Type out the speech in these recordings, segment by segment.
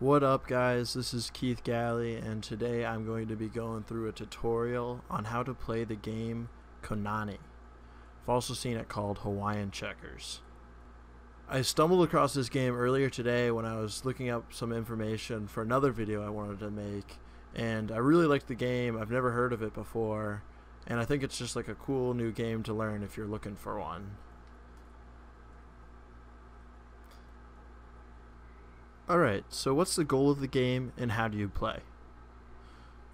What up guys, this is Keith Galli and today I'm going to be going through a tutorial on how to play the game Konane. I've also seen it called Hawaiian Checkers. I stumbled across this game earlier today when I was looking up some information for another video I wanted to make and I really liked the game, I've never heard of it before and I think it's just like a cool new game to learn if you're looking for one. Alright, so what's the goal of the game and how do you play?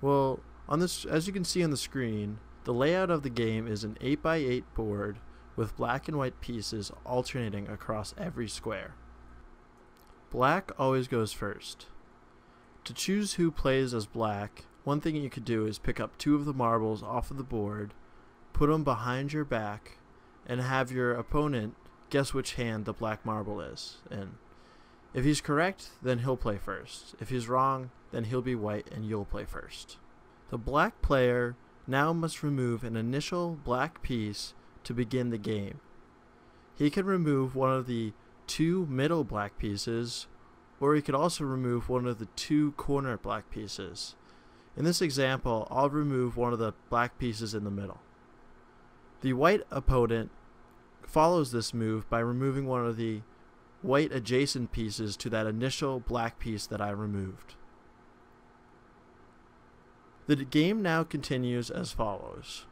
Well, on this, as you can see on the screen, the layout of the game is an 8x8 board with black and white pieces alternating across every square. Black always goes first. To choose who plays as black, one thing you could do is pick up two of the marbles off of the board, put them behind your back, and have your opponent guess which hand the black marble is in. If he's correct, then he'll play first. If he's wrong, then he'll be white and you'll play first. The black player now must remove an initial black piece to begin the game. He can remove one of the two middle black pieces, or he could also remove one of the two corner black pieces. In this example, I'll remove one of the black pieces in the middle. The white opponent follows this move by removing one of the white adjacent pieces to that initial black piece that I removed. The game now continues as follows.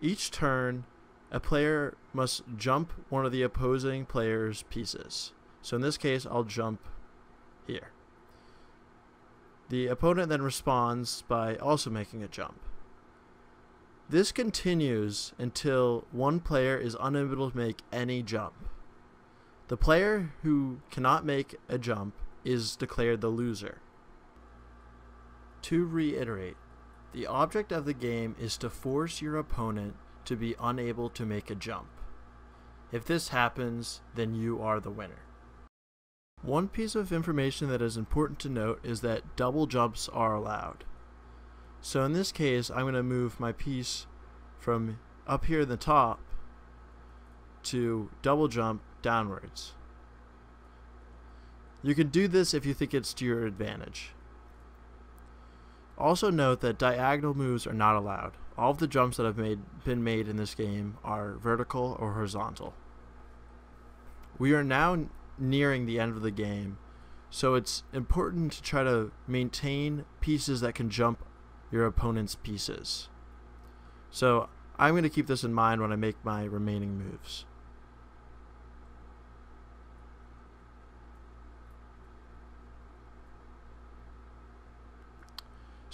Each turn, a player must jump one of the opposing player's pieces. So in this case, I'll jump here. The opponent then responds by also making a jump. This continues until one player is unable to make any jump. The player who cannot make a jump is declared the loser. To reiterate, the object of the game is to force your opponent to be unable to make a jump. If this happens, then you are the winner. One piece of information that is important to note is that double jumps are allowed. So in this case, I'm going to move my piece from up here in the top to double jump downwards. You can do this if you think it's to your advantage. Also note that diagonal moves are not allowed. All of the jumps that have made, been made in this game are vertical or horizontal. We are now nearing the end of the game, so it's important to try to maintain pieces that can jump your opponent's pieces. So I'm going to keep this in mind when I make my remaining moves.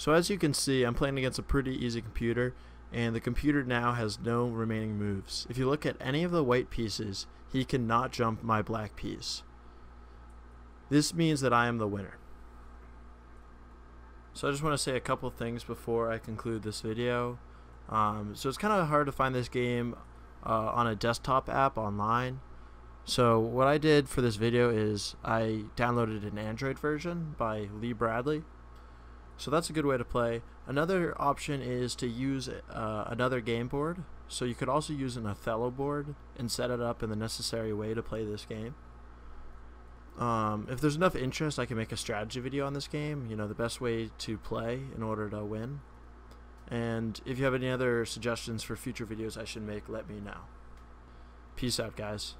So as you can see, I'm playing against a pretty easy computer, and the computer now has no remaining moves. If you look at any of the white pieces, he cannot jump my black piece. This means that I am the winner. So I just want to say a couple things before I conclude this video. Um, so it's kind of hard to find this game uh, on a desktop app online. So what I did for this video is I downloaded an Android version by Lee Bradley. So that's a good way to play. Another option is to use uh, another game board. So you could also use an Othello board and set it up in the necessary way to play this game. Um, if there's enough interest, I can make a strategy video on this game. You know, the best way to play in order to win. And if you have any other suggestions for future videos I should make, let me know. Peace out, guys.